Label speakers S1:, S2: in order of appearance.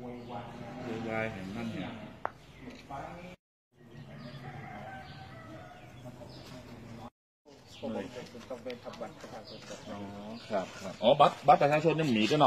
S1: โวยวายเห็นนั่นเนี่ย
S2: ผมต้องไปทำบัตรประชาชนก่อน
S1: อ๋อ ครับครับ อ๋อ บัตร บัตรประชาชนเนี่ยหมีกันเนาะ